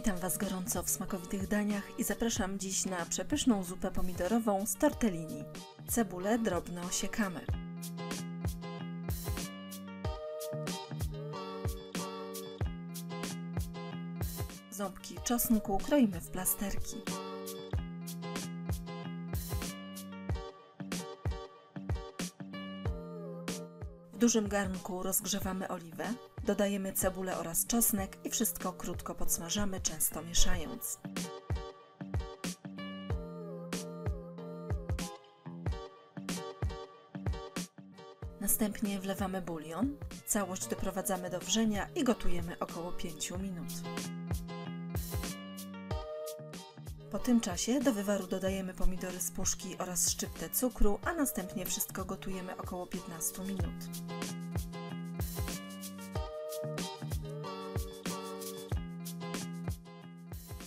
Witam Was gorąco w smakowitych daniach i zapraszam dziś na przepyszną zupę pomidorową z tortellini. Cebulę drobno osiekamy. Ząbki czosnku kroimy w plasterki. Dużym garnku rozgrzewamy oliwę, dodajemy cebulę oraz czosnek i wszystko krótko podsmażamy, często mieszając. Następnie wlewamy bulion, całość doprowadzamy do wrzenia i gotujemy około 5 minut. Po tym czasie do wywaru dodajemy pomidory z puszki oraz szczyptę cukru, a następnie wszystko gotujemy około 15 minut.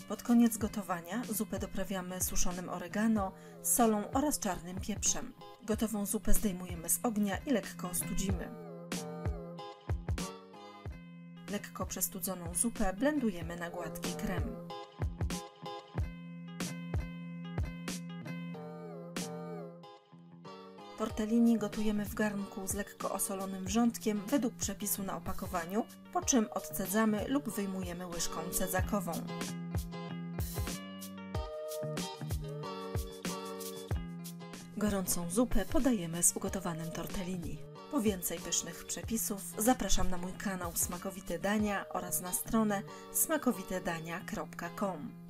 Pod koniec gotowania zupę doprawiamy suszonym oregano, solą oraz czarnym pieprzem. Gotową zupę zdejmujemy z ognia i lekko ostudzimy. Lekko przestudzoną zupę blendujemy na gładki krem. Tortellini gotujemy w garnku z lekko osolonym wrzątkiem według przepisu na opakowaniu, po czym odcedzamy lub wyjmujemy łyżką cedzakową. Gorącą zupę podajemy z ugotowanym tortellini. Po więcej pysznych przepisów zapraszam na mój kanał Smakowite Dania oraz na stronę smakowitedania.com.